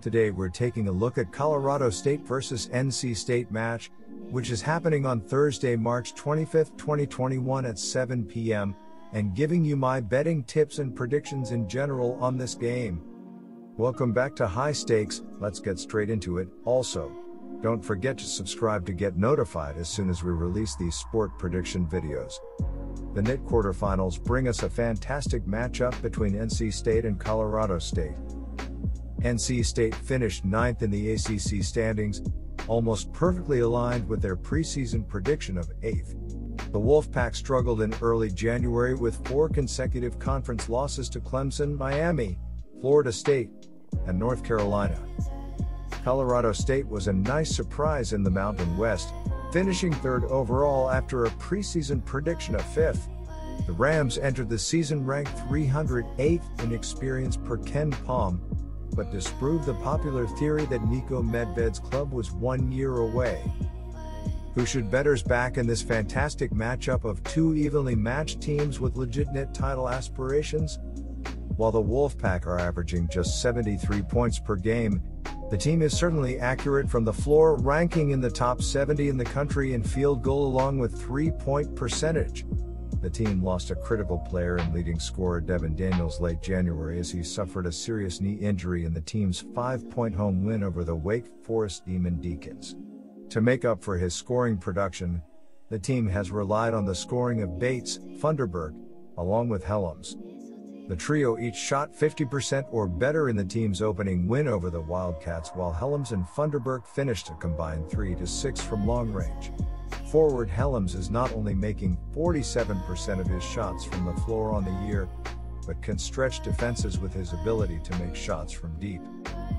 Today we're taking a look at Colorado State versus NC State match, which is happening on Thursday, March 25, 2021 at 7 p.m., and giving you my betting tips and predictions in general on this game. Welcome back to High Stakes, let's get straight into it. Also, don't forget to subscribe to get notified as soon as we release these sport prediction videos. The NIT quarterfinals bring us a fantastic matchup between NC State and Colorado State. NC State finished ninth in the ACC standings, almost perfectly aligned with their preseason prediction of 8th. The Wolfpack struggled in early January with four consecutive conference losses to Clemson, Miami, Florida State, and North Carolina. Colorado State was a nice surprise in the Mountain West, finishing third overall after a preseason prediction of fifth. The Rams entered the season ranked 308th in experience per KenPom, but disproved the popular theory that Niko Medved's club was one year away. Who should betters back in this fantastic matchup of two evenly matched teams with legitimate title aspirations? While the Wolfpack are averaging just 73 points per game, the team is certainly accurate from the floor, ranking in the top 70 in the country in field goal along with three point percentage. The team lost a critical player and leading scorer Devon Daniels late January as he suffered a serious knee injury in the team's five point home win over the Wake Forest Demon Deacons. To make up for his scoring production, the team has relied on the scoring of Bates, Funderburk, along with Hellems. The trio each shot 50% or better in the team's opening win over the Wildcats, while Hellems and Funderburk finished a combined 3 to 6 from long range. Forward Hellems is not only making 47% of his shots from the floor on the year, but can stretch defenses with his ability to make shots from deep.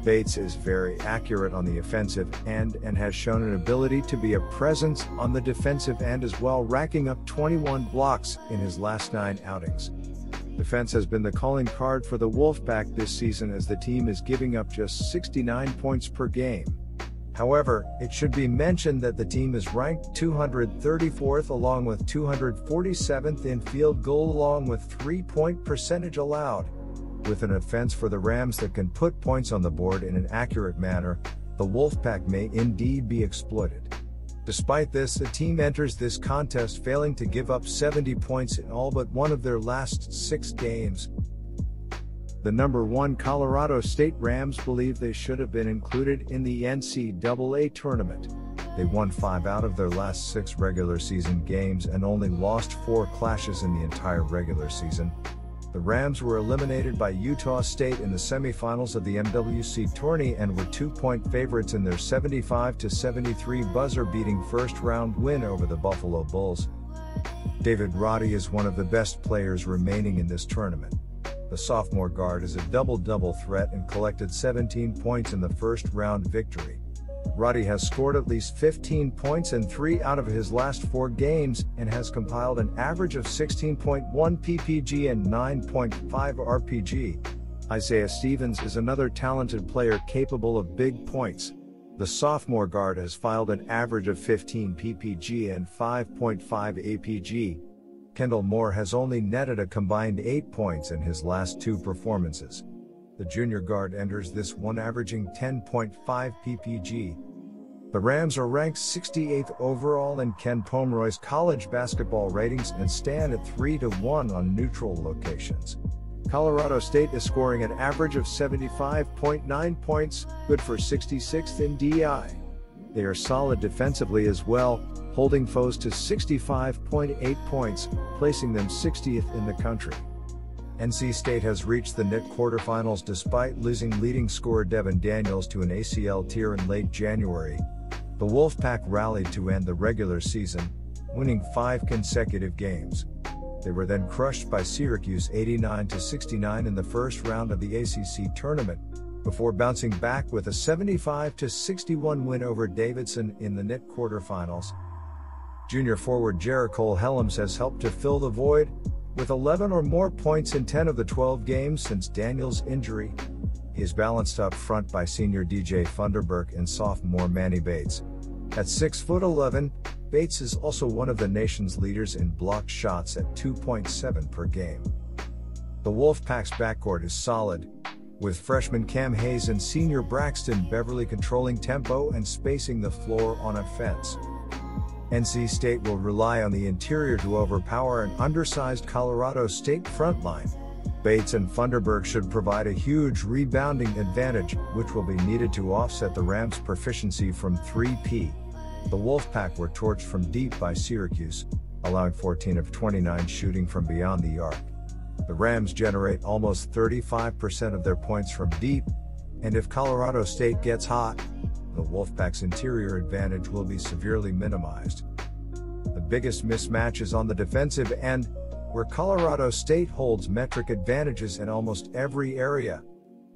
Bates is very accurate on the offensive end and has shown an ability to be a presence on the defensive end as well, racking up 21 blocks in his last nine outings. Defense has been the calling card for the Wolfpack this season as the team is giving up just 69 points per game. However, it should be mentioned that the team is ranked 234th along with 247th in field goal along with 3 point percentage allowed. With an offense for the Rams that can put points on the board in an accurate manner, the Wolfpack may indeed be exploited. Despite this, the team enters this contest failing to give up 70 points in all but one of their last six games. The number one Colorado State Rams believe they should have been included in the NCAA tournament. They won five out of their last six regular season games and only lost four clashes in the entire regular season, the Rams were eliminated by Utah State in the semifinals of the MWC tourney and were two-point favorites in their 75-73 buzzer-beating first-round win over the Buffalo Bulls. David Roddy is one of the best players remaining in this tournament. The sophomore guard is a double-double threat and collected 17 points in the first-round victory. Roddy has scored at least 15 points in three out of his last four games and has compiled an average of 16.1 PPG and 9.5 RPG. Isaiah Stevens is another talented player capable of big points. The sophomore guard has filed an average of 15 PPG and 5.5 APG. Kendall Moore has only netted a combined 8 points in his last two performances. The junior guard enters this one averaging 10.5 ppg. The Rams are ranked 68th overall in Ken Pomeroy's college basketball ratings and stand at 3 to 1 on neutral locations. Colorado State is scoring an average of 75.9 points, good for 66th in DI. They are solid defensively as well, holding foes to 65.8 points, placing them 60th in the country. NC State has reached the NIT quarterfinals despite losing leading scorer Devon Daniels to an ACL tear in late January. The Wolfpack rallied to end the regular season, winning five consecutive games. They were then crushed by Syracuse 89 69 in the first round of the ACC tournament, before bouncing back with a 75 61 win over Davidson in the NIT quarterfinals. Junior forward Jericho Hellems has helped to fill the void, with 11 or more points in 10 of the 12 games since Daniel's injury, he is balanced up front by senior DJ Funderburk and sophomore Manny Bates. At 6 foot 11, Bates is also one of the nation's leaders in blocked shots at 2.7 per game. The Wolfpack's backcourt is solid, with freshman Cam Hayes and senior Braxton Beverly controlling tempo and spacing the floor on offense. NC State will rely on the interior to overpower an undersized Colorado State front line. Bates and Funderburk should provide a huge rebounding advantage, which will be needed to offset the Rams' proficiency from 3P. The Wolfpack were torched from deep by Syracuse, allowing 14 of 29 shooting from beyond the arc. The Rams generate almost 35% of their points from deep, and if Colorado State gets hot, the Wolfpack's interior advantage will be severely minimized. The biggest mismatch is on the defensive end, where Colorado State holds metric advantages in almost every area.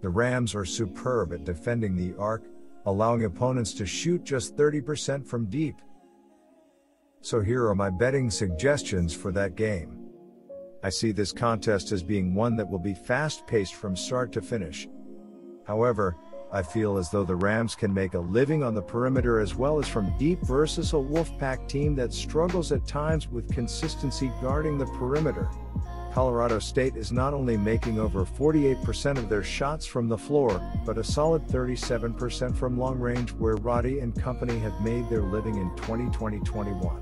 The Rams are superb at defending the arc, allowing opponents to shoot just 30% from deep. So here are my betting suggestions for that game. I see this contest as being one that will be fast paced from start to finish. However, I feel as though the Rams can make a living on the perimeter as well as from deep versus a Wolfpack team that struggles at times with consistency guarding the perimeter. Colorado State is not only making over 48% of their shots from the floor, but a solid 37% from long range where Roddy and company have made their living in 2020-21.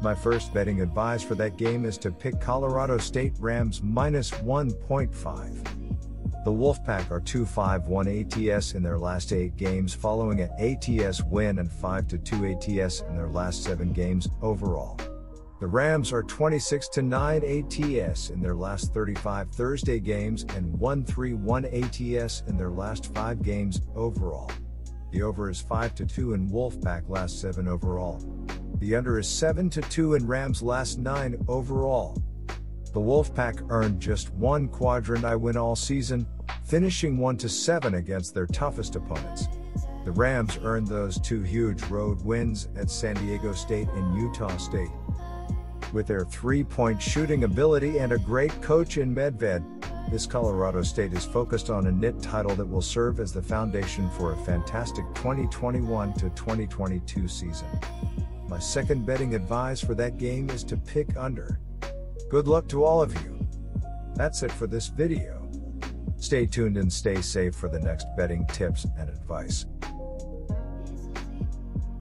My first betting advice for that game is to pick Colorado State Rams minus 1.5. The Wolfpack are 2-5-1 ATS in their last 8 games following an ATS win and 5-2 ATS in their last 7 games overall. The Rams are 26 9 ATS in their last 35 Thursday games and 1 3 1 ATS in their last 5 games overall. The over is 5 2 in Wolfpack last 7 overall. The under is 7 to 2 in Rams last 9 overall. The Wolfpack earned just one quadrant I win all season, finishing 1 to 7 against their toughest opponents. The Rams earned those two huge road wins at San Diego State and Utah State. With their three point shooting ability and a great coach in Medved, this Colorado State is focused on a NIT title that will serve as the foundation for a fantastic 2021 to 2022 season. My second betting advice for that game is to pick under. Good luck to all of you. That's it for this video. Stay tuned and stay safe for the next betting tips and advice.